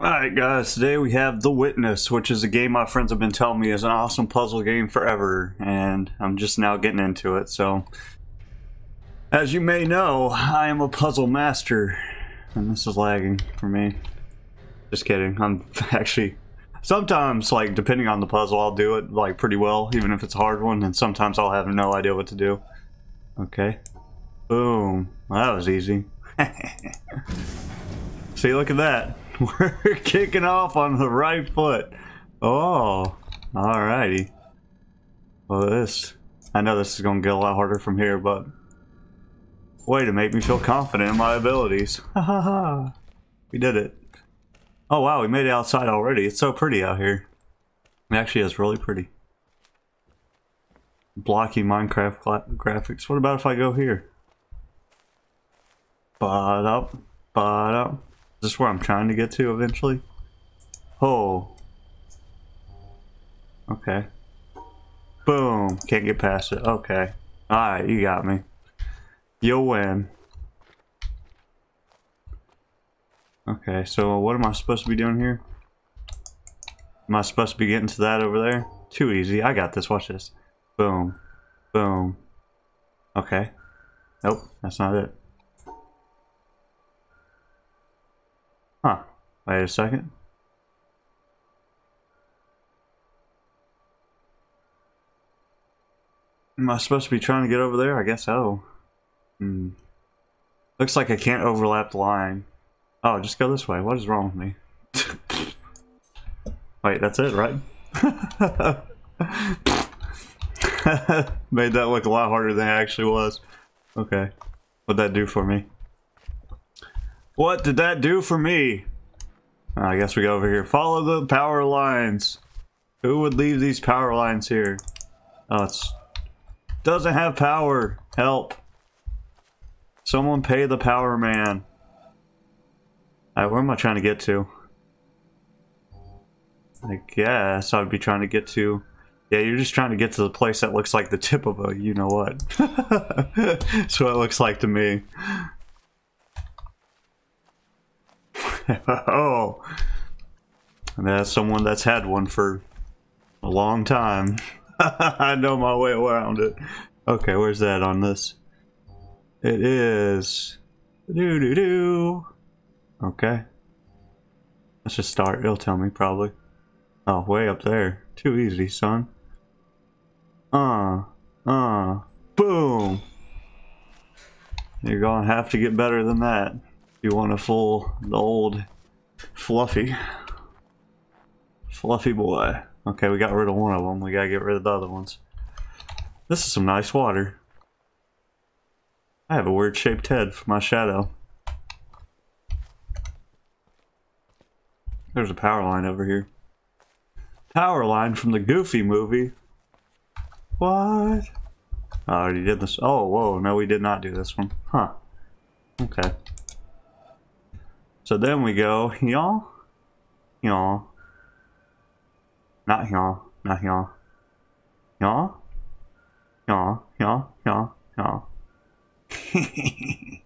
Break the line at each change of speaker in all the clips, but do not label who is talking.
Alright guys, today we have The Witness, which is a game my friends have been telling me is an awesome puzzle game forever, and I'm just now getting into it, so... As you may know, I am a puzzle master, and this is lagging for me. Just kidding, I'm actually... Sometimes, like, depending on the puzzle, I'll do it, like, pretty well, even if it's a hard one, and sometimes I'll have no idea what to do. Okay. Boom. Well, that was easy. See, look at that. We're kicking off on the right foot. Oh, alrighty. Well, this, I know this is going to get a lot harder from here, but way to make me feel confident in my abilities. Ha ha ha. We did it. Oh wow, we made it outside already. It's so pretty out here. It actually is really pretty. Blocky Minecraft graphics. What about if I go here? But up. Is this where I'm trying to get to eventually? Oh. Okay. Boom. Can't get past it. Okay. Alright, you got me. You'll win. Okay, so what am I supposed to be doing here? Am I supposed to be getting to that over there? Too easy. I got this. Watch this. Boom. Boom. Okay. Nope, that's not it. Wait a second. Am I supposed to be trying to get over there? I guess so. Hmm. Looks like I can't overlap the line. Oh, just go this way. What is wrong with me? Wait, that's it, right? Made that look a lot harder than it actually was. Okay. What'd that do for me? What did that do for me? I guess we go over here. Follow the power lines. Who would leave these power lines here? Oh, it's... Doesn't have power. Help. Someone pay the power man. Alright, where am I trying to get to? I guess I'd be trying to get to... Yeah, you're just trying to get to the place that looks like the tip of a you-know-what. That's what it looks like to me. oh. That's someone that's had one for a long time. I know my way around it. Okay, where's that on this? It is... Doo doo doo. Okay. Let's just start. It'll tell me, probably. Oh, way up there. Too easy, son. Uh. Uh. Boom! You're gonna have to get better than that you want fool the old fluffy fluffy boy. Okay we got rid of one of them we gotta get rid of the other ones. This is some nice water. I have a weird shaped head for my shadow. There's a power line over here. Power line from the Goofy movie. What? I already did this. Oh whoa no we did not do this one. Huh. Okay so then we go here, here, not here, not here, here, here, here, here, here.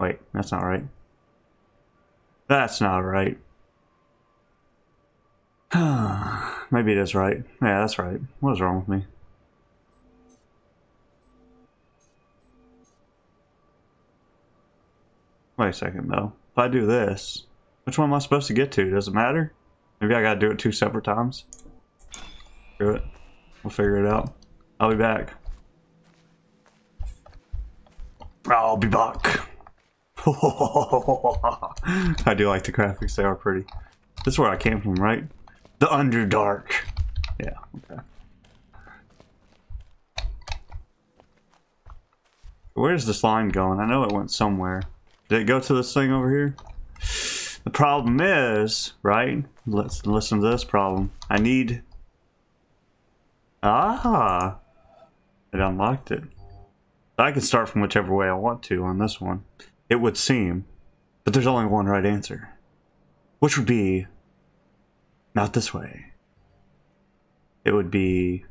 Wait, that's not right. That's not right. Maybe it is right. Yeah, that's right. What is wrong with me? Wait a second, though. If I do this, which one am I supposed to get to? Does it matter? Maybe I gotta do it two separate times. Do it. We'll figure it out. I'll be back. I'll be back. I do like the graphics, they are pretty. This is where I came from, right? The Underdark. Yeah, okay. Where's this line going? I know it went somewhere. Did it go to this thing over here? The problem is, right? Let's listen to this problem. I need... Ah! It unlocked it. I can start from whichever way I want to on this one. It would seem. But there's only one right answer. Which would be... Not this way. It would be...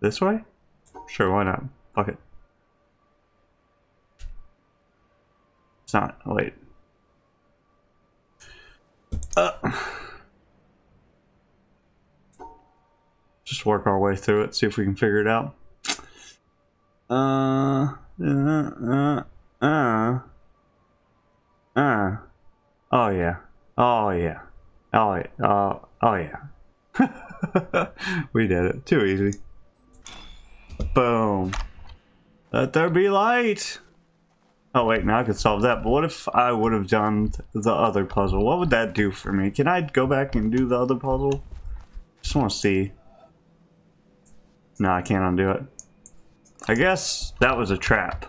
This way? Sure, why not? Fuck it. It's not. Wait. Uh, just work our way through it, see if we can figure it out. Uh, uh, uh, uh, uh. Oh yeah. Oh yeah. Oh yeah. Oh, oh yeah. we did it. Too easy. Boom. Let there be light. Oh wait, now I could solve that. But what if I would have done the other puzzle? What would that do for me? Can I go back and do the other puzzle? Just want to see. No, I can't undo it. I guess that was a trap.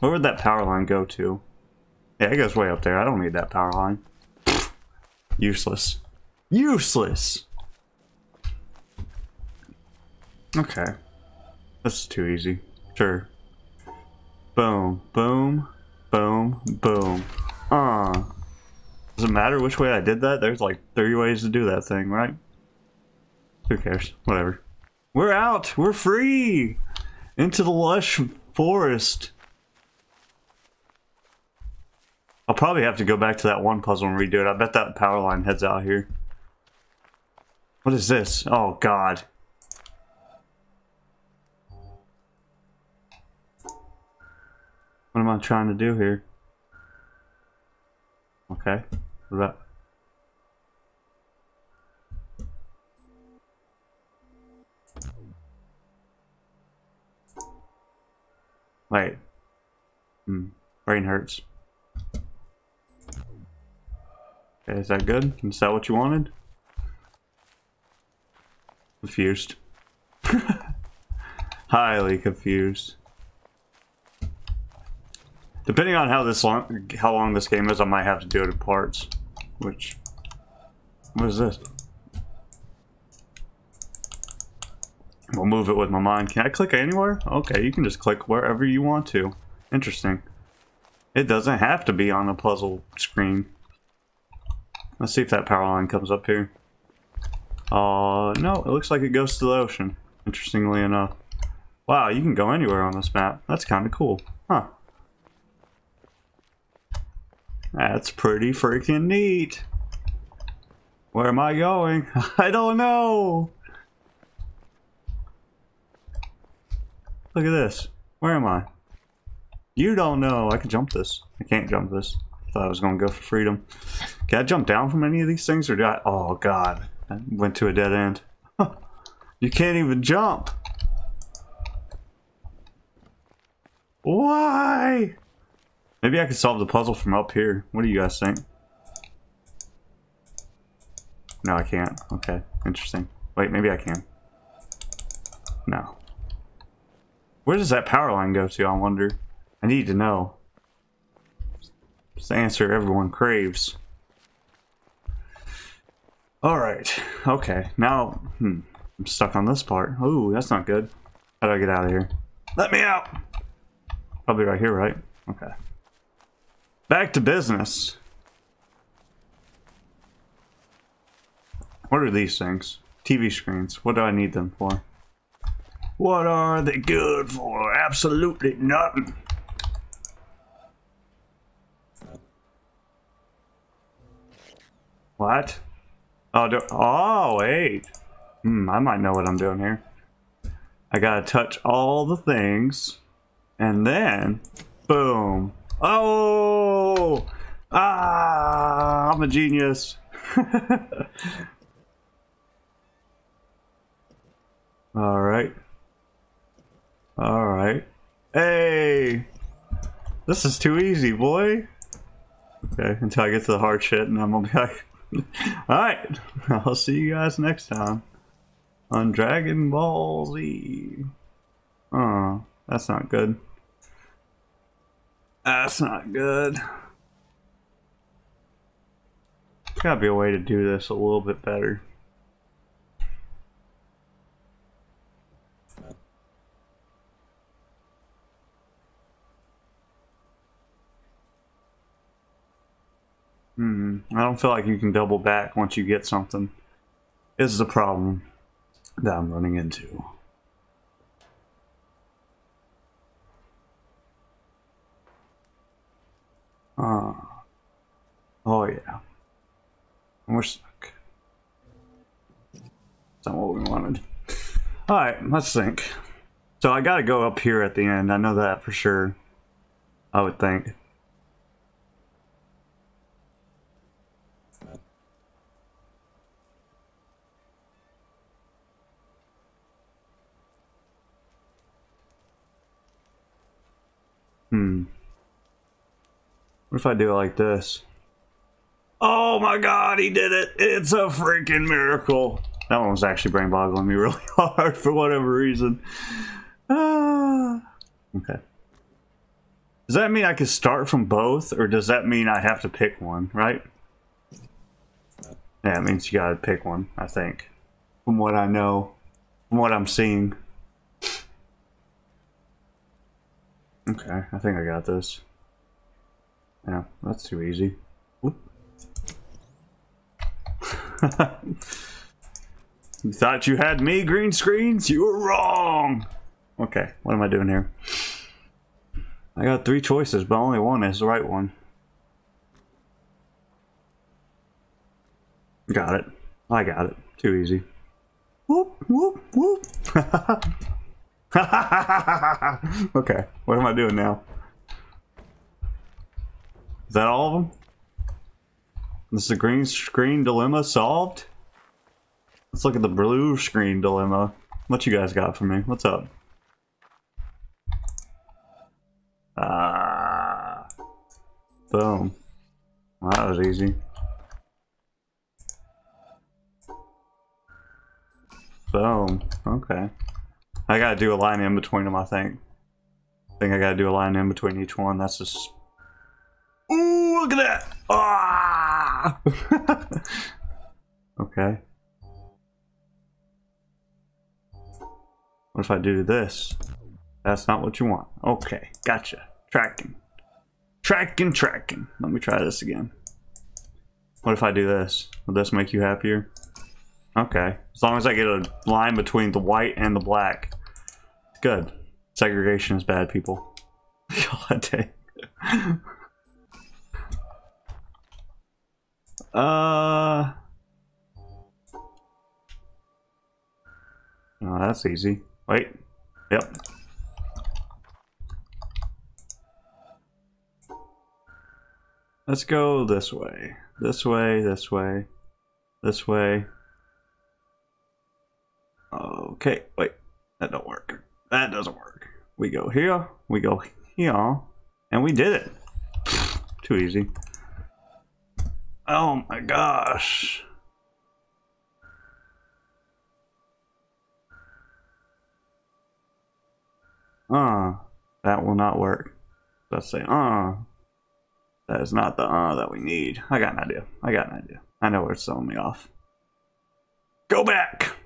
Where would that power line go to? Yeah, it goes way up there. I don't need that power line. Useless. Useless! Okay. That's too easy. Sure. Boom, boom, boom, boom. Uh. Does it matter which way I did that? There's like three ways to do that thing, right? Who cares? Whatever. We're out! We're free! Into the lush forest. I'll probably have to go back to that one puzzle and redo it. I bet that power line heads out here. What is this? Oh, God. What am I trying to do here? Okay. What about... Wait. Hmm. Brain hurts. Okay, is that good? Is that what you wanted? Confused. Highly confused. Depending on how this long, how long this game is, I might have to do it in parts. Which, what is this? We'll move it with my mind. Can I click anywhere? Okay, you can just click wherever you want to. Interesting. It doesn't have to be on the puzzle screen. Let's see if that power line comes up here. Uh, no, it looks like it goes to the ocean, interestingly enough. Wow, you can go anywhere on this map. That's kind of cool. Huh. That's pretty freaking neat. Where am I going? I don't know. Look at this. Where am I? You don't know. I can jump this. I can't jump this. I Thought I was going to go for freedom. Can I jump down from any of these things or do I? Oh, God. I went to a dead end. you can't even jump. Why? Maybe I could solve the puzzle from up here. What do you guys think? No, I can't. Okay, interesting. Wait, maybe I can. No. Where does that power line go to, I wonder? I need to know. It's the answer everyone craves. Alright, okay. Now, hmm, I'm stuck on this part. Ooh, that's not good. How do I get out of here? Let me out! Probably right here, right? Okay. Back to business. What are these things? TV screens. What do I need them for? What are they good for? Absolutely nothing. What? Oh, do oh, wait. Hmm, I might know what I'm doing here. I gotta touch all the things, and then, boom. Oh! Ah! I'm a genius. All right. All right. Hey! This is too easy, boy. Okay, until I get to the hard shit and I'm gonna be like, Alright, I'll see you guys next time on Dragon Ball Z. Oh, that's not good. That's not good. Gotta be a way to do this a little bit better. Hmm. I don't feel like you can double back once you get something. This is a problem that I'm running into. Ah. Oh, yeah. We're stuck. That's not what we wanted. Alright, let's think. So I gotta go up here at the end. I know that for sure. I would think. Hmm. What if I do it like this? Oh my god, he did it! It's a freaking miracle! That one was actually brain boggling me really hard for whatever reason. Ah. Okay. Does that mean I can start from both, or does that mean I have to pick one, right? Yeah, it means you gotta pick one, I think. From what I know, from what I'm seeing. Okay, I think I got this. Yeah, that's too easy. You thought you had me, green screens? You were wrong! Okay, what am I doing here? I got three choices, but only one is the right one. Got it. I got it. Too easy. Whoop, whoop, whoop. okay, what am I doing now? Is that all of them? Is the green screen dilemma solved? Let's look at the blue screen dilemma. What you guys got for me? What's up? Ah. Boom. Well, that was easy. Boom. Okay. I gotta do a line in between them, I think. I think I gotta do a line in between each one. That's just... Ooh, look at that! Ah! okay. What if I do this? That's not what you want. Okay, gotcha. Tracking. Tracking, tracking. Let me try this again. What if I do this? Will this make you happier? Okay. As long as I get a line between the white and the black. Good. Segregation is bad, people. God dang. uh... Oh, that's easy. Wait. Yep. Let's go this way. This way, this way, this way. Okay, wait. That don't work. That doesn't work. We go here, we go here, and we did it. Too easy. Oh my gosh. Uh, that will not work. Let's say, uh. That is not the uh that we need. I got an idea. I got an idea. I know where it's throwing me off. Go back!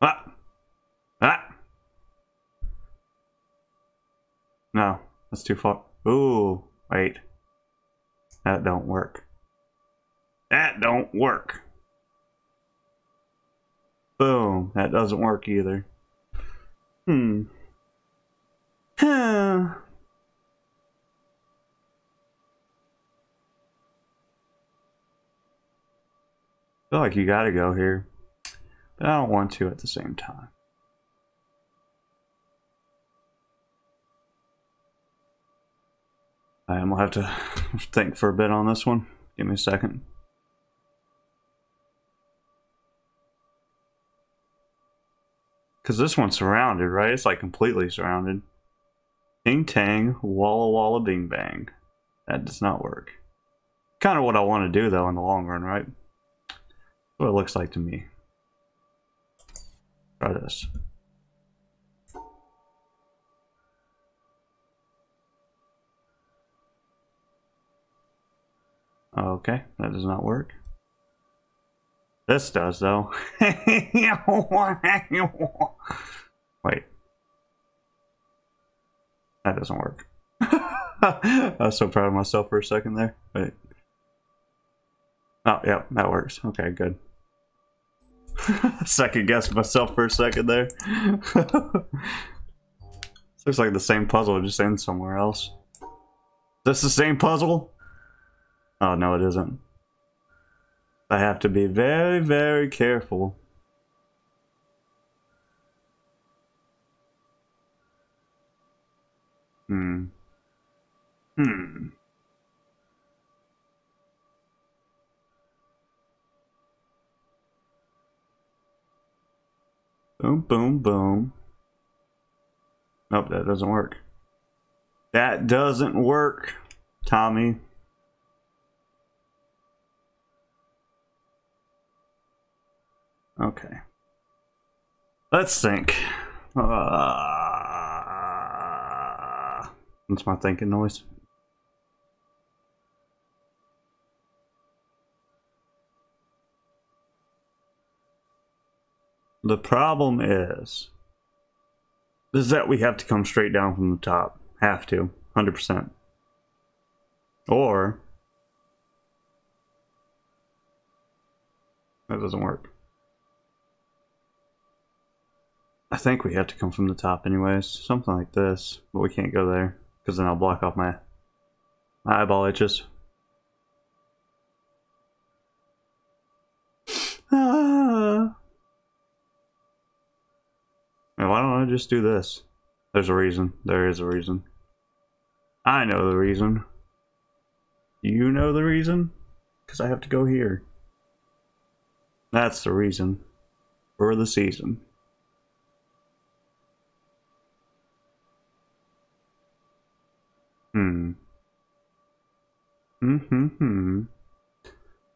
Ah! Ah! No, that's too far. Ooh, wait. That don't work. That don't work. Boom. That doesn't work either. Hmm. Huh. feel like you gotta go here. But I don't want to at the same time. I gonna have to think for a bit on this one. Give me a second. Because this one's surrounded, right? It's like completely surrounded. Ting tang, walla walla bing bang. That does not work. Kind of what I want to do though in the long run, right? what it looks like to me. Try this. Okay, that does not work. This does, though. Wait. That doesn't work. I was so proud of myself for a second there. Wait. Oh, yeah, that works. Okay, good. second guessed myself for a second there. looks like the same puzzle, just ends somewhere else. Is this the same puzzle? Oh, no, it isn't. I have to be very, very careful. Hmm. Hmm. Boom, boom, boom. Nope, that doesn't work. That doesn't work, Tommy. Okay. Let's think. Uh, my thinking noise. The problem is, is that we have to come straight down from the top. Have to, 100%. Or, that doesn't work. I think we have to come from the top anyways. Something like this. But we can't go there. Because then I'll block off my, my eyeball itches. Ah. Why don't I just do this? There's a reason. There is a reason. I know the reason. You know the reason? Because I have to go here. That's the reason. For the season. Hmm. Hmm hmm.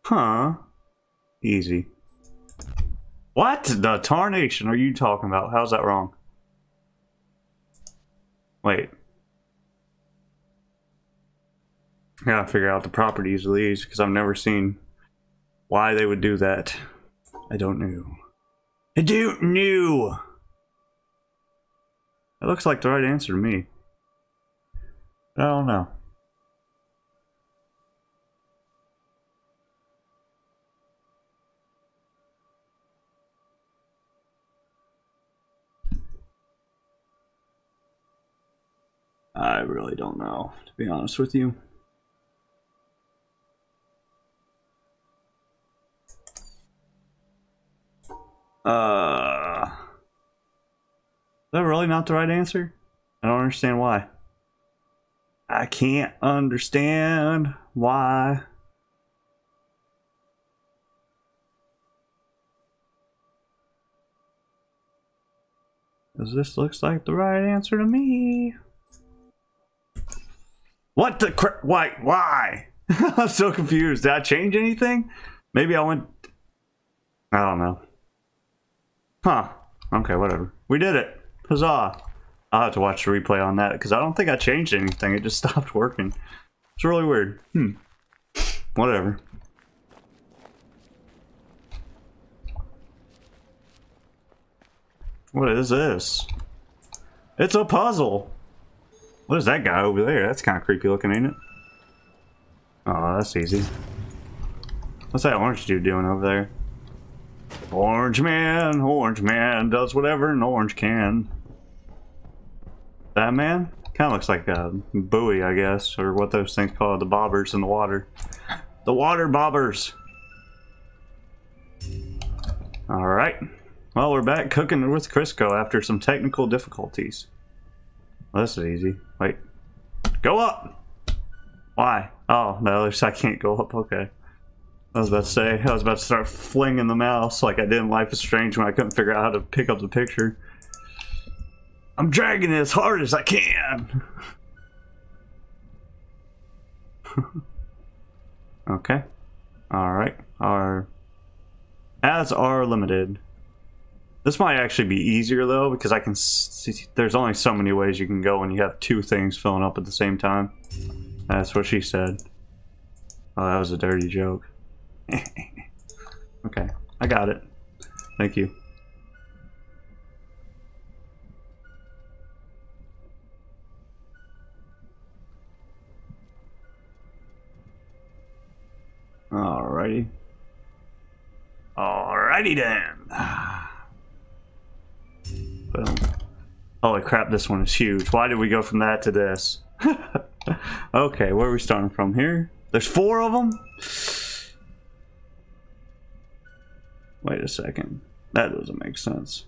Huh. Easy. What the tarnation are you talking about? How's that wrong? Wait. I gotta figure out the properties of these because I've never seen why they would do that. I don't know. I don't know. It looks like the right answer to me. I don't know. I really don't know, to be honest with you. Uh, is that really not the right answer? I don't understand why. I can't understand why. Because this looks like the right answer to me. What the crap? Why? Why? I'm so confused. Did I change anything? Maybe I went. I don't know. Huh. Okay, whatever. We did it. Huzzah. I'll have to watch the replay on that because I don't think I changed anything. It just stopped working. It's really weird. Hmm. Whatever. What is this? It's a puzzle. What is that guy over there? That's kind of creepy looking, ain't it? Oh, that's easy. What's that orange dude doing over there? Orange man, orange man does whatever an orange can. That man? Kind of looks like a buoy, I guess, or what those things called, the bobbers in the water. The water bobbers! Alright. Well, we're back cooking with Crisco after some technical difficulties. Well, this is easy. Wait. Go up! Why? Oh, the other side can't go up. Okay. I was about to say, I was about to start flinging the mouse like I did in Life is Strange when I couldn't figure out how to pick up the picture. I'm dragging it as hard as I can. okay. Alright. Our ads are limited. This might actually be easier though because I can see there's only so many ways you can go when you have two things filling up at the same time. That's what she said. Oh, that was a dirty joke. okay, I got it. Thank you. Alrighty. Alrighty then. Boom. Holy crap, this one is huge. Why did we go from that to this? okay, where are we starting from here? There's four of them? Wait a second. That doesn't make sense.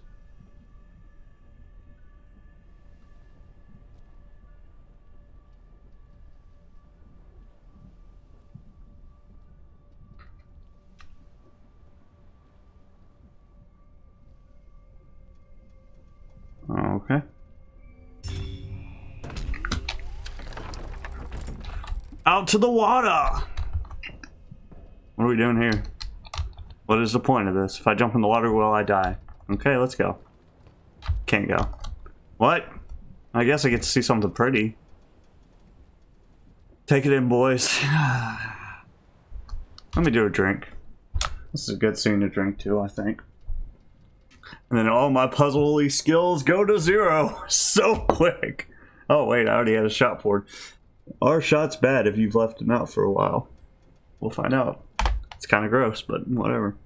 To the water! What are we doing here? What is the point of this? If I jump in the water, will I die? Okay, let's go. Can't go. What? I guess I get to see something pretty. Take it in, boys. Let me do a drink. This is a good scene to drink too, I think. And then all my puzzly skills go to zero so quick. Oh wait, I already had a shot poured. Our shot's bad if you've left it out for a while. We'll find out. It's kind of gross, but whatever.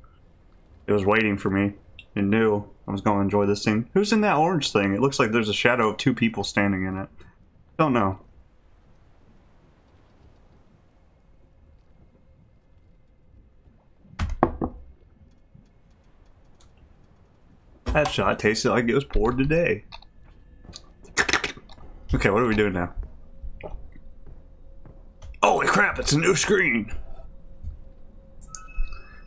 It was waiting for me. It knew I was going to enjoy this scene. Who's in that orange thing? It looks like there's a shadow of two people standing in it. Don't know. That shot tasted like it was poured today. Okay, what are we doing now? Holy crap, it's a new screen!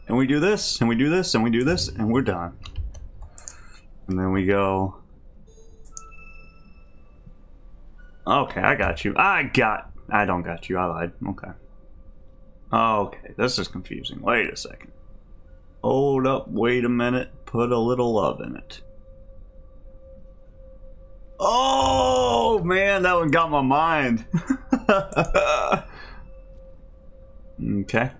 And we do this, and we do this, and we do this, and we're done. And then we go... Okay, I got you. I got... I don't got you, I lied. Okay. Okay, this is confusing. Wait a second. Hold up, wait a minute. Put a little love in it. Oh, man, that one got my mind. okay.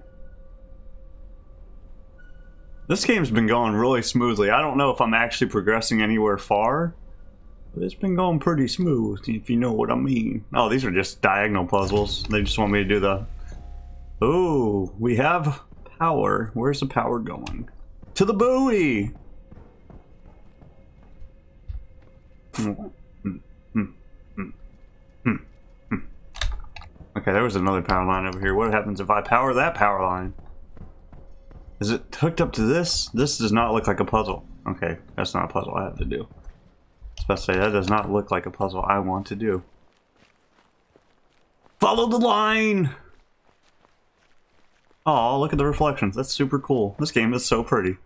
This game's been going really smoothly. I don't know if I'm actually progressing anywhere far, but it's been going pretty smooth, if you know what I mean. Oh, these are just diagonal puzzles. They just want me to do the... Ooh, we have power. Where's the power going? To the buoy! Hmm. Okay, there was another power line over here. What happens if I power that power line? Is it hooked up to this? This does not look like a puzzle. Okay, that's not a puzzle I have to do. Especially that does not look like a puzzle I want to do. Follow the line! Oh, look at the reflections. That's super cool. This game is so pretty.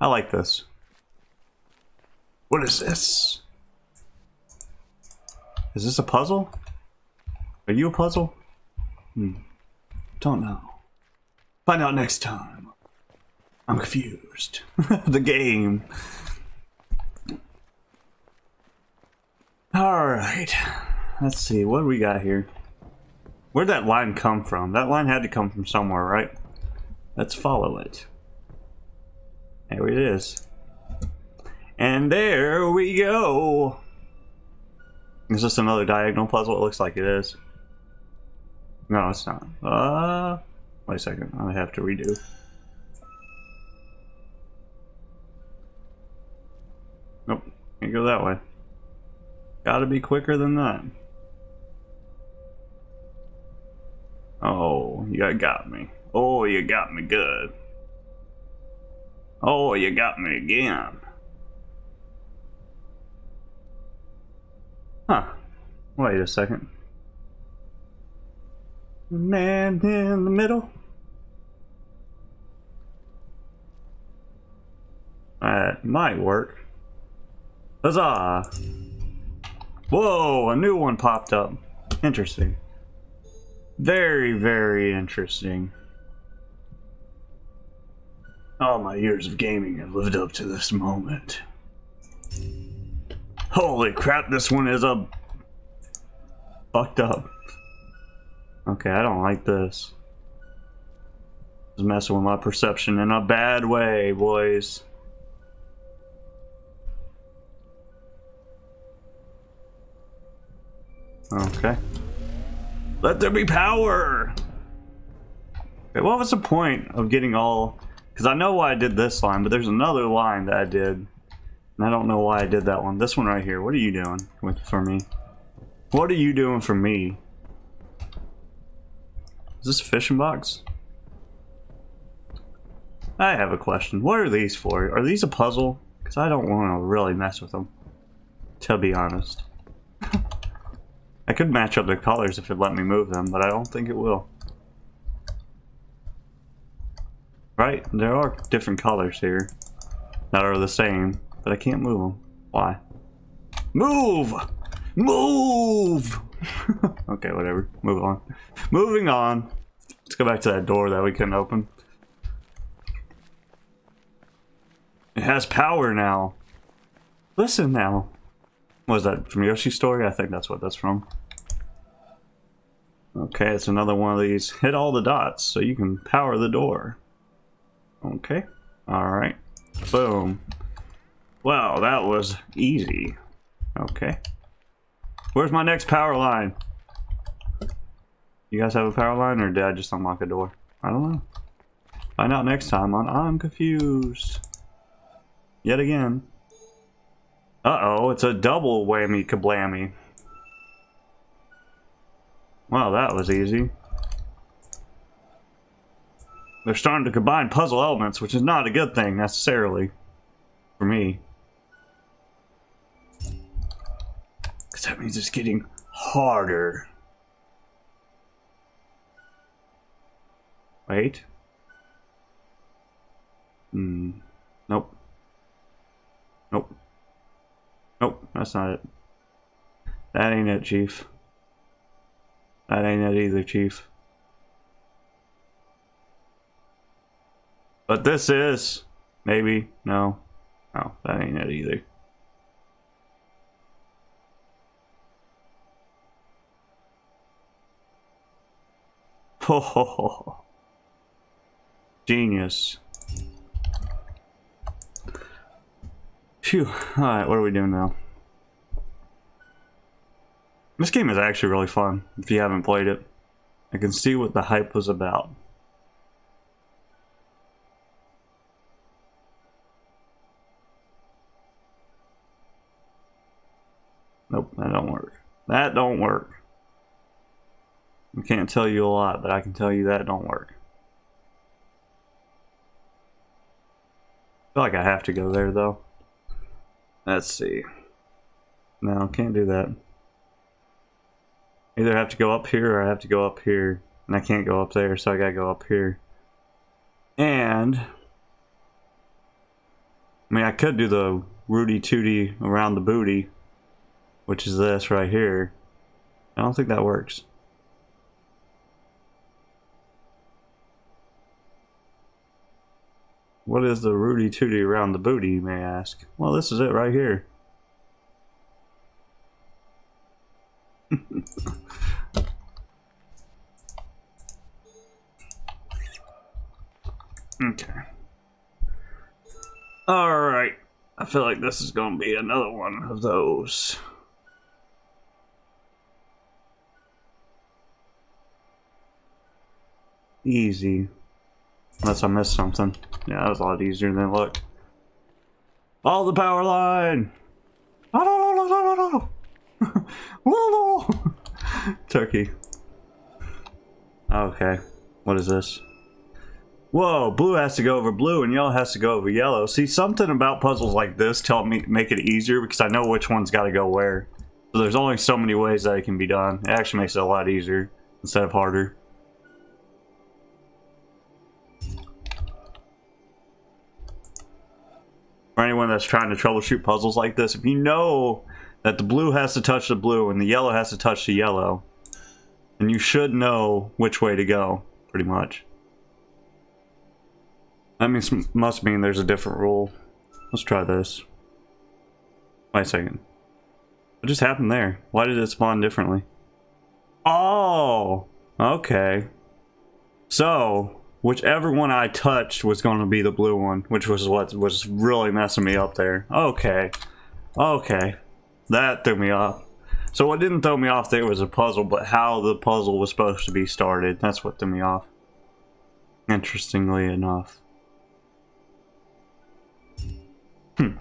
I like this. What is this? Is this a puzzle? Are you a puzzle? Hmm. Don't know. Find out next time. I'm confused. the game. Alright. Let's see, what we got here? Where'd that line come from? That line had to come from somewhere, right? Let's follow it. There it is. And there we go. Is this another diagonal puzzle? It looks like it is. No, it's not. Uh, wait a second. I have to redo. Nope. Can't go that way. Gotta be quicker than that. Oh, you got me. Oh, you got me good. Oh, you got me again. Huh. Wait a second. Man in the middle. That might work. Huzzah! Whoa, a new one popped up. Interesting. Very, very interesting. All my years of gaming have lived up to this moment. Holy crap, this one is a... Fucked up. Okay, I don't like this. It's messing with my perception in a bad way, boys. Okay. Let there be power! Okay, what was the point of getting all... Because I know why I did this line, but there's another line that I did. And I don't know why I did that one. This one right here. What are you doing with for me? What are you doing for me? Is this a fishing box? I have a question. What are these for? Are these a puzzle? Because I don't want to really mess with them. To be honest. I could match up the colors if it let me move them, but I don't think it will. Right? There are different colors here that are the same, but I can't move them. Why? Move! Move! okay, whatever. Move on. Moving on. Let's go back to that door that we couldn't open. It has power now. Listen now. Was that from Yoshi's story? I think that's what that's from. Okay, it's another one of these. Hit all the dots so you can power the door. Okay. Alright. Boom. Wow, that was easy. Okay. Where's my next power line? You guys have a power line or did I just unlock a door? I don't know. Find out next time on I'm Confused. Yet again. Uh-oh, it's a double whammy kablammy. Wow, that was easy. They're starting to combine puzzle elements, which is not a good thing, necessarily. For me. That means it's getting harder. Wait. Hmm. Nope. Nope. Nope, that's not it. That ain't it, Chief. That ain't it either, Chief. But this is. Maybe. No. No, that ain't it either. Ho ho ho. Genius. Phew. Alright, what are we doing now? This game is actually really fun, if you haven't played it. I can see what the hype was about. Nope, that don't work. That don't work. I can't tell you a lot, but I can tell you that don't work. I feel like I have to go there, though. Let's see. No, can't do that. Either I have to go up here or I have to go up here. And I can't go up there, so I gotta go up here. And... I mean, I could do the Rudy Tooty around the booty, which is this right here. I don't think that works. What is the Rudy Tooty around the booty, you may ask? Well, this is it right here. okay. Alright. I feel like this is going to be another one of those. Easy. Unless I missed something. Yeah, that was a lot easier than it looked. All the power line! Turkey. Okay. What is this? Whoa, blue has to go over blue and yellow has to go over yellow. See, something about puzzles like this tell me make it easier because I know which one's got to go where. So there's only so many ways that it can be done. It actually makes it a lot easier instead of harder. For anyone that's trying to troubleshoot puzzles like this, if you know that the blue has to touch the blue and the yellow has to touch the yellow, then you should know which way to go, pretty much. That means must mean there's a different rule. Let's try this. Wait a second. What just happened there? Why did it spawn differently? Oh! Okay. So, whichever one I touched was going to be the blue one, which was what was really messing me up there. Okay. Okay. That threw me off. So what didn't throw me off there was a puzzle, but how the puzzle was supposed to be started. That's what threw me off. Interestingly enough. Hmm.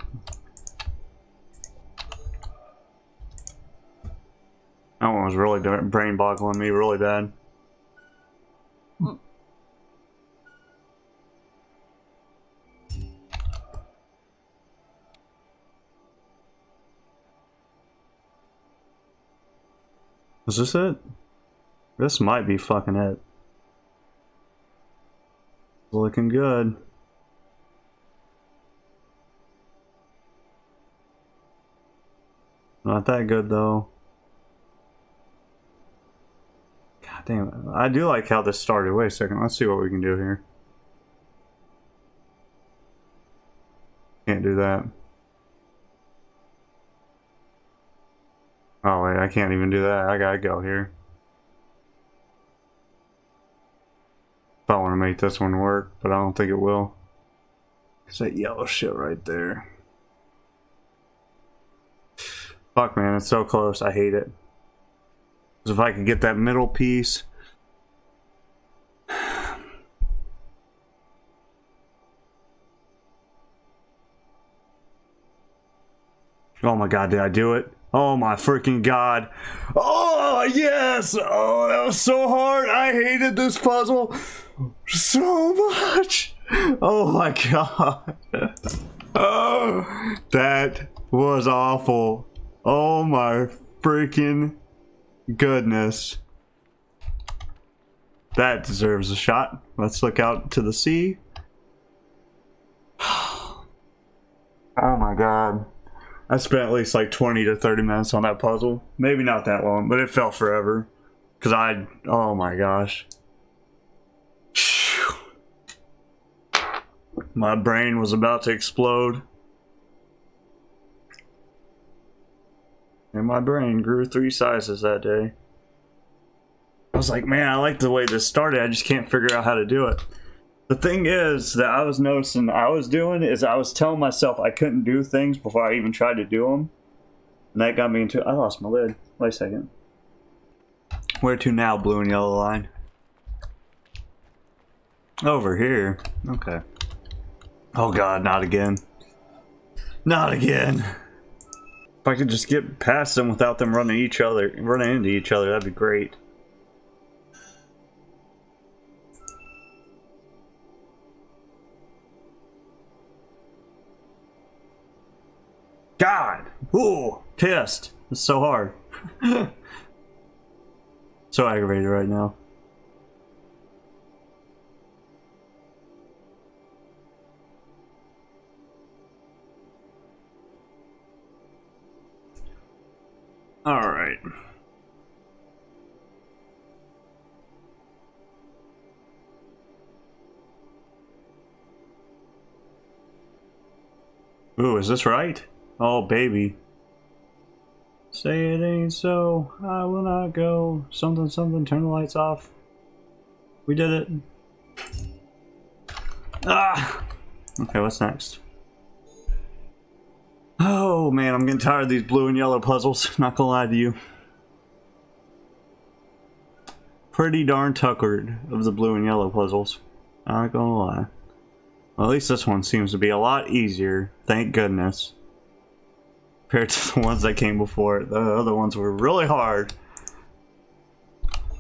That one was really brain boggling me really bad. Is this it? This might be fucking it. Looking good. Not that good though. God damn it. I do like how this started. Wait a second. Let's see what we can do here. Can't do that. Oh wait, I can't even do that. I gotta go here. If I want to make this one work, but I don't think it will. It's that yellow shit right there. Fuck man, it's so close. I hate it. Because if I could get that middle piece. Oh my god, did I do it? Oh my freaking god. Oh, yes! Oh, that was so hard. I hated this puzzle so much. Oh my god. Oh, that was awful. Oh my freaking goodness. That deserves a shot. Let's look out to the sea. oh my god. I spent at least like 20 to 30 minutes on that puzzle. Maybe not that long, but it felt forever. Because I, oh my gosh. My brain was about to explode. And my brain grew three sizes that day. I was like, man, I like the way this started. I just can't figure out how to do it. The thing is that I was noticing I was doing is I was telling myself I couldn't do things before I even tried to do them. And that got me into I lost my lid. Wait a second. Where to now, blue and yellow line? Over here. Okay. Oh god, not again. Not again. If I could just get past them without them running each other running into each other, that'd be great. God! Ooh! Pissed! It's so hard. so aggravated right now. Alright. Ooh, is this right? Oh, baby. Say it ain't so, I will not go. Something, something, turn the lights off. We did it. Ah! Okay, what's next? Oh man, I'm getting tired of these blue and yellow puzzles, not gonna lie to you. Pretty darn tuckered of the blue and yellow puzzles. Not gonna lie. Well, at least this one seems to be a lot easier, thank goodness compared to the ones that came before. The other ones were really hard.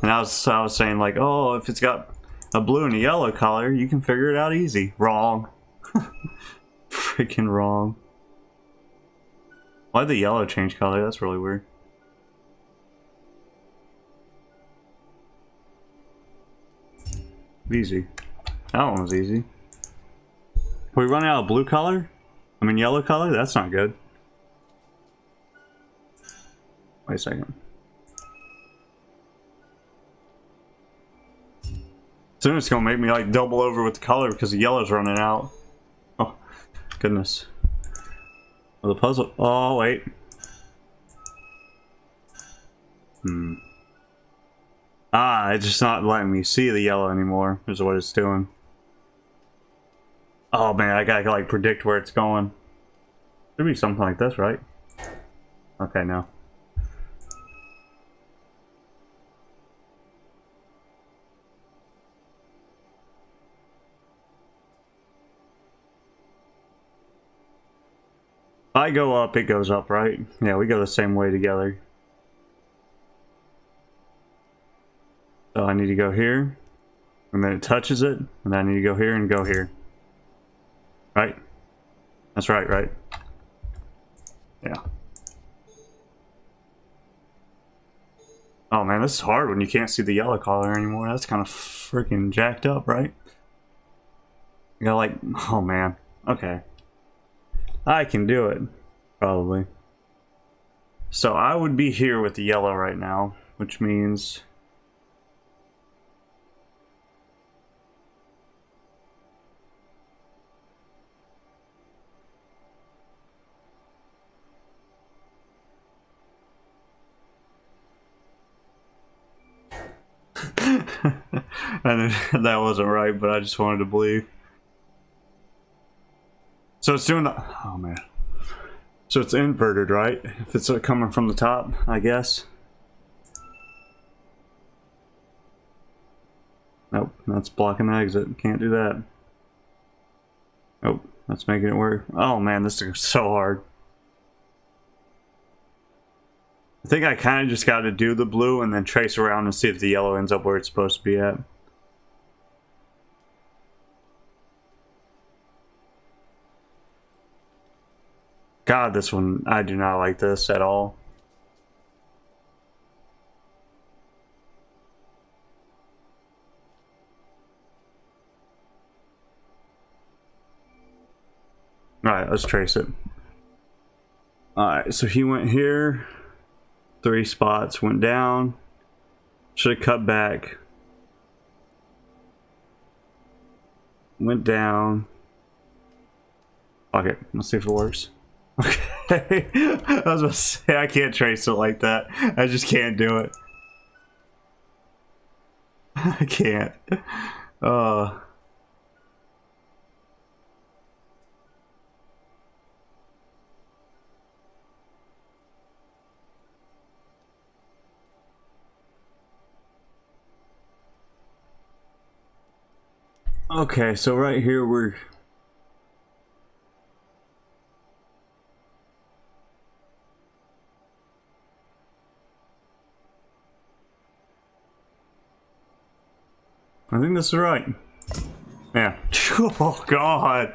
And I was, I was saying like, oh, if it's got a blue and a yellow color, you can figure it out easy. Wrong. Freaking wrong. Why'd the yellow change color? That's really weird. Easy. That one was easy. we running out of blue color? I mean yellow color? That's not good. Wait a second. Soon it's gonna make me like double over with the color because the yellow's running out. Oh, goodness. Oh, the puzzle. Oh, wait. Hmm. Ah, it's just not letting me see the yellow anymore, is what it's doing. Oh man, I gotta like predict where it's going. Should be something like this, right? Okay, now. I go up, it goes up, right? Yeah, we go the same way together. So I need to go here, and then it touches it, and I need to go here and go here. Right? That's right, right? Yeah. Oh man, this is hard when you can't see the yellow color anymore. That's kind of freaking jacked up, right? You got like, oh man. Okay. I can do it. Probably. So I would be here with the yellow right now, which means... and that wasn't right, but I just wanted to believe. So it's doing the... Oh, man. So it's inverted, right? If it's coming from the top, I guess. Nope, that's blocking the exit. Can't do that. Nope, that's making it work. Oh man, this is so hard. I think I kind of just got to do the blue and then trace around and see if the yellow ends up where it's supposed to be at. God, this one, I do not like this at all. Alright, let's trace it. Alright, so he went here. Three spots, went down. Should have cut back. Went down. Okay, let's see if it works. Okay. I was about to say, I can't trace it like that. I just can't do it. I can't. Uh. Okay, so right here we're I think this is right. Yeah. Oh, God.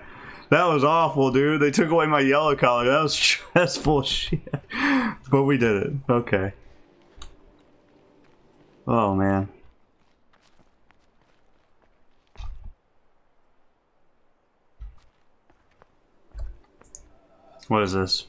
That was awful, dude. They took away my yellow color. That was stressful shit. But we did it. Okay. Oh, man. What is this?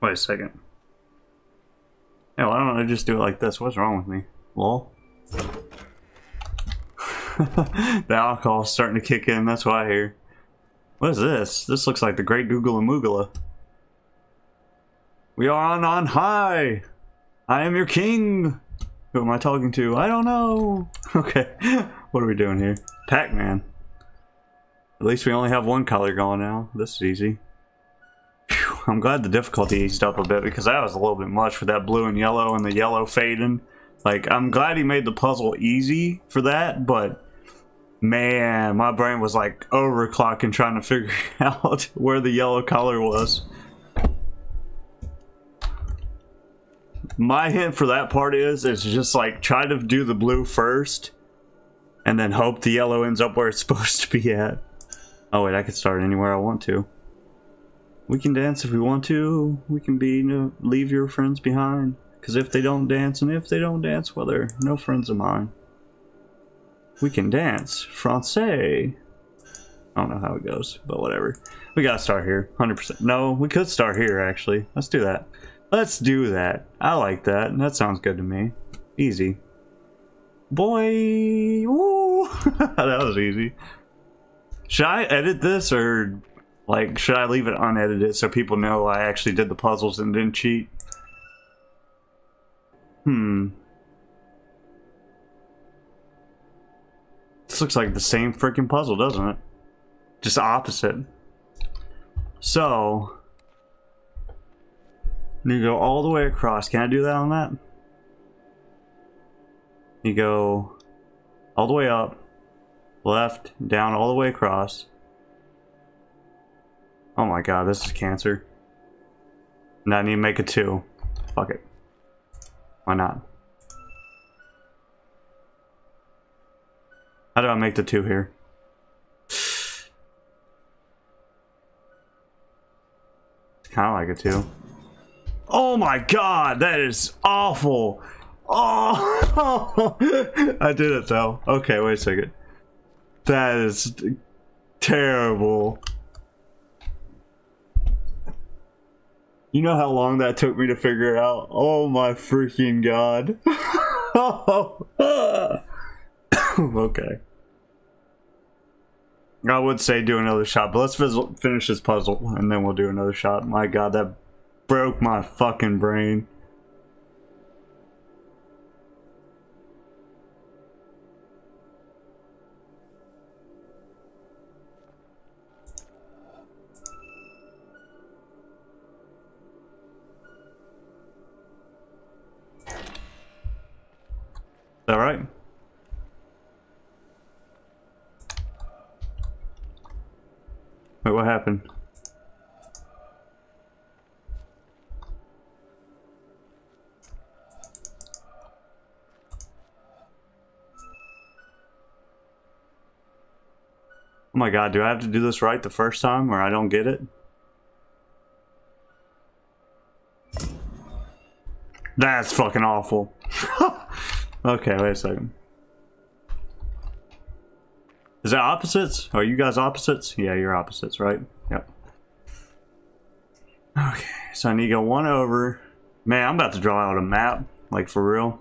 Wait a second. Yeah, why don't I just do it like this? What's wrong with me? Lol. the alcohol's starting to kick in, that's why I hear. What is this? This looks like the Great Google and Moogala. We are on on high! I am your king! Who am I talking to? I don't know! Okay, what are we doing here? Pac-Man. At least we only have one color going now. This is easy. I'm glad the difficulty eased up a bit because that was a little bit much for that blue and yellow and the yellow fading. Like, I'm glad he made the puzzle easy for that, but man, my brain was like overclocking trying to figure out where the yellow color was. My hint for that part is, is just like try to do the blue first and then hope the yellow ends up where it's supposed to be at. Oh wait, I could start anywhere I want to. We can dance if we want to. We can be, you know, leave your friends behind. Because if they don't dance, and if they don't dance, well, they're no friends of mine. We can dance. Francais. I don't know how it goes, but whatever. We gotta start here, 100%. No, we could start here, actually. Let's do that. Let's do that. I like that. That sounds good to me. Easy. Boy! That was easy. Should I edit this, or like, should I leave it unedited so people know I actually did the puzzles and didn't cheat? Hmm. This looks like the same freaking puzzle, doesn't it? Just opposite. So, you go all the way across. Can I do that on that? You go all the way up, left, down, all the way across. Oh my god, this is cancer. Now I need to make a two. Fuck it. Why not? How do I make the two here? It's kind of like a two. Oh my god, that is awful. Oh, I did it though. Okay, wait a second. That is terrible. You know how long that took me to figure out? Oh my freaking god. okay. I would say do another shot, but let's finish this puzzle and then we'll do another shot. My god, that broke my fucking brain. All right. Wait, what happened? Oh my god, do I have to do this right the first time or I don't get it? That's fucking awful. okay, wait a second. Is that opposites? Are you guys opposites? Yeah, you're opposites, right? Yep. Okay, so I need to go one over. Man, I'm about to draw out a map, like for real.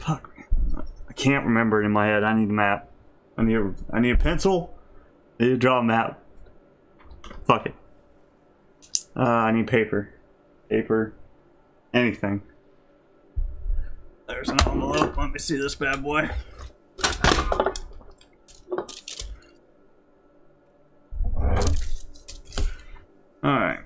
Fuck. I can't remember it in my head. I need a map. I need a, I need a pencil. I need to draw a map. Fuck it. Uh, I need paper. Paper. Anything. There's an envelope. Let me see this bad boy. Alright.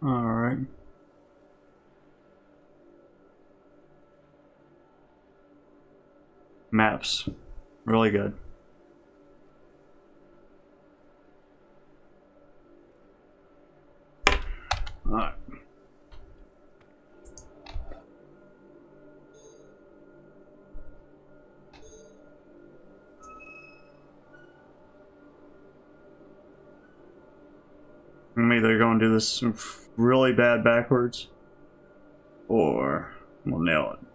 Alright. Maps. Really good. Alright. I'm either going to do this really bad backwards, or we'll nail it.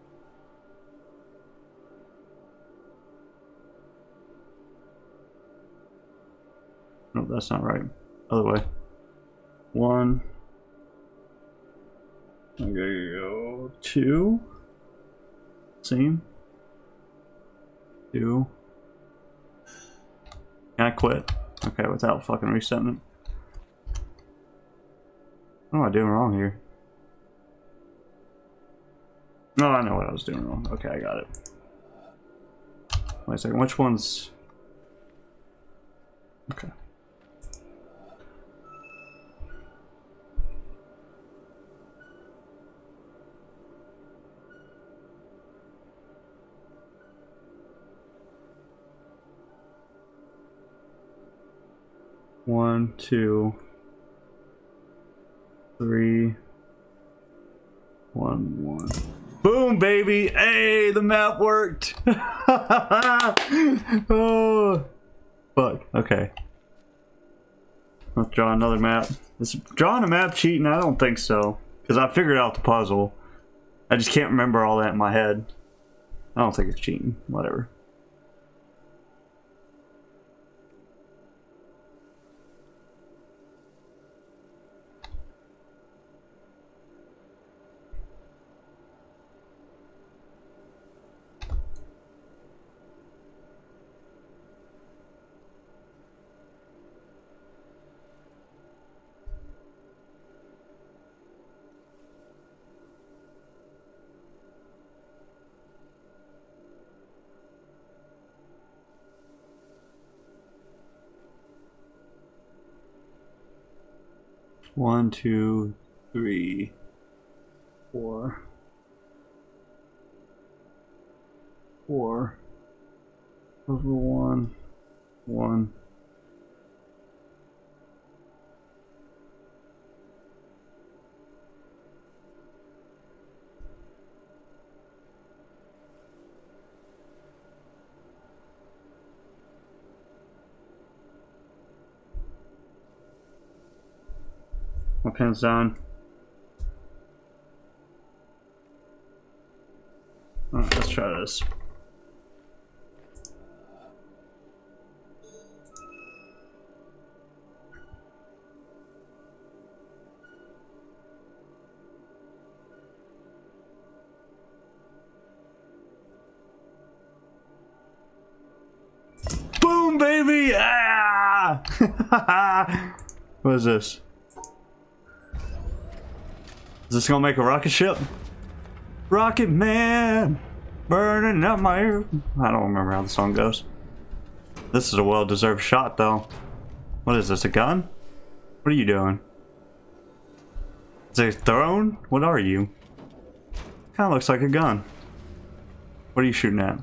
That's not right. Other way. One. Gonna go two. Same. Two. Can I quit? Okay, without fucking resetting it. What am I doing wrong here? No, I know what I was doing wrong. Okay, I got it. Wait a second, which one's... Okay. One, two, three, one, one. Boom, baby! Hey, the map worked! oh, fuck. Okay. Let's draw another map. Is drawing a map cheating? I don't think so. Because I figured out the puzzle. I just can't remember all that in my head. I don't think it's cheating. Whatever. One, two, three, four, four, over one, one. My pen's down. Alright, let's try this. Boom, baby! Ah! what is this? Is this gonna make a rocket ship? Rocket Man! Burning up my ear. I don't remember how the song goes. This is a well-deserved shot, though. What is this, a gun? What are you doing? Is it a throne? What are you? Kinda looks like a gun. What are you shooting at?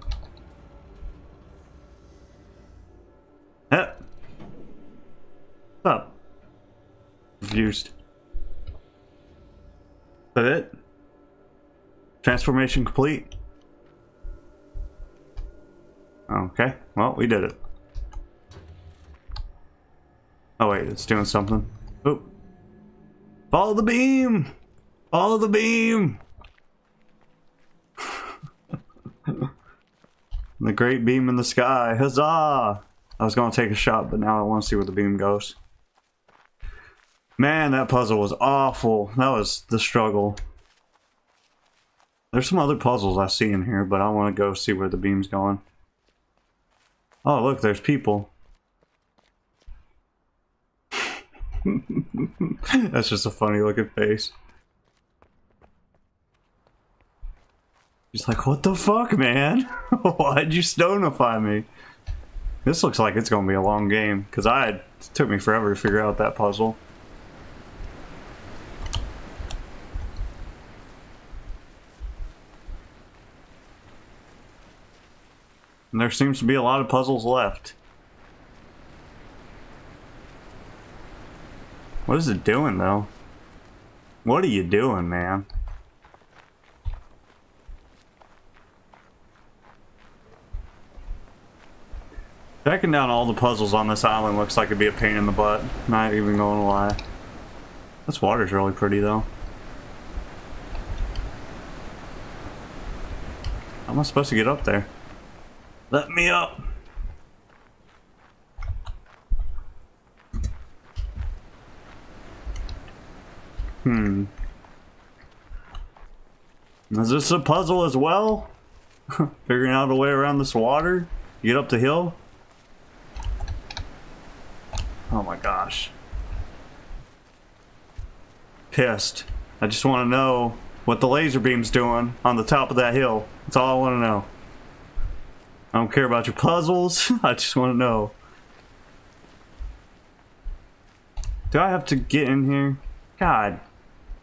Eh. What's up? Confused. That it? Transformation complete? Okay, well, we did it. Oh wait, it's doing something. Oop. Follow the beam! Follow the beam! the great beam in the sky, huzzah! I was gonna take a shot, but now I want to see where the beam goes. Man, that puzzle was awful. That was the struggle. There's some other puzzles I see in here, but I want to go see where the beam's going. Oh, look, there's people. That's just a funny looking face. He's like, what the fuck, man? Why'd you stonify me? This looks like it's gonna be a long game, because I it took me forever to figure out that puzzle. And there seems to be a lot of puzzles left. What is it doing, though? What are you doing, man? Tracking down all the puzzles on this island looks like it'd be a pain in the butt. Not even going to lie. This water's really pretty, though. How am I supposed to get up there? Let me up. Hmm. Is this a puzzle as well? Figuring out a way around this water? Get up the hill? Oh my gosh. Pissed. I just want to know what the laser beam's doing on the top of that hill. That's all I want to know. I don't care about your puzzles. I just want to know. Do I have to get in here? God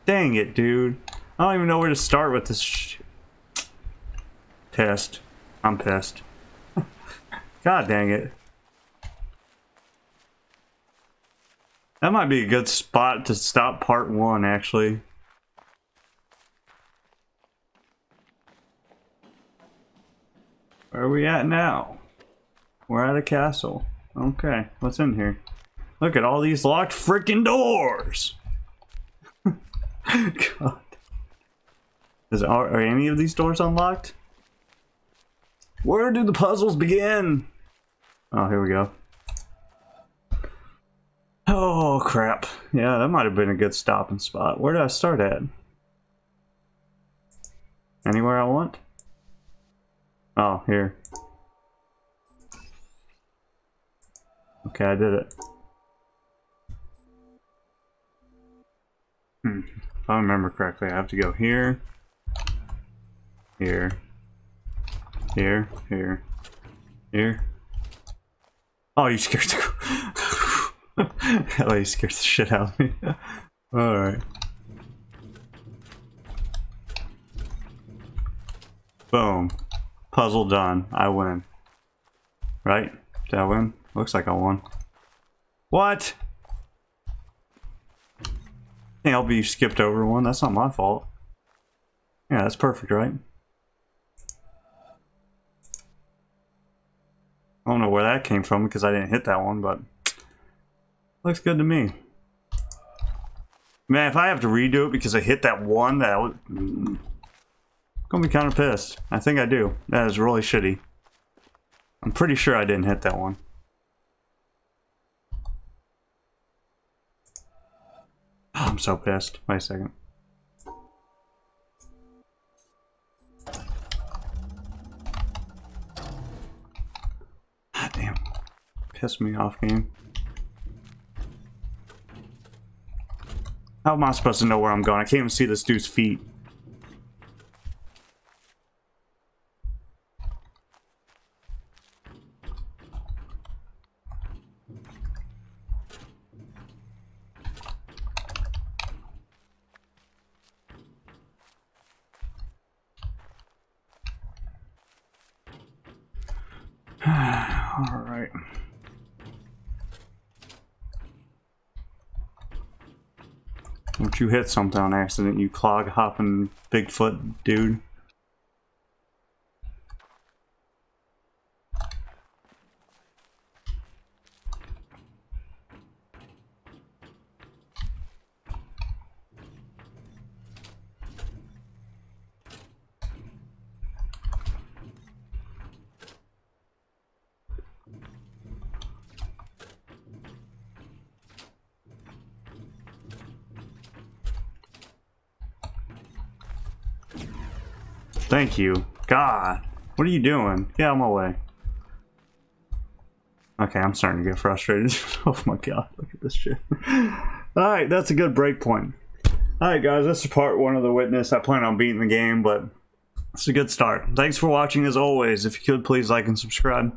dang it, dude. I don't even know where to start with this Pissed. I'm pissed. God dang it. That might be a good spot to stop part one, actually. Where are we at now? We're at a castle. Okay, what's in here? Look at all these locked freaking doors! God. Is are, are any of these doors unlocked? Where do the puzzles begin? Oh, here we go. Oh crap! Yeah, that might have been a good stopping spot. Where do I start at? Anywhere I want? Oh, here. Okay, I did it. Hmm. If I remember correctly, I have to go here, here, here, here, here. Oh, you scared the... oh, you scared the shit out of me. Alright. Boom. Puzzle done. I win. Right? Did I win? Looks like I won. What? Hey, I'll be skipped over one. That's not my fault. Yeah, that's perfect, right? I don't know where that came from because I didn't hit that one, but looks good to me. Man, if I have to redo it because I hit that one, that would... Gonna be kind of pissed. I think I do. That is really shitty. I'm pretty sure I didn't hit that one. Oh, I'm so pissed. Wait a second. Damn. Piss me off, game. How am I supposed to know where I'm going? I can't even see this dude's feet. Alright. Don't you hit something on accident, you clog hopping Bigfoot dude. You. God. What are you doing? Get out of my way. Okay, I'm starting to get frustrated. oh my god, look at this shit. Alright, that's a good break point. Alright guys, this is part one of The Witness. I plan on beating the game, but it's a good start. Thanks for watching as always. If you could, please like and subscribe.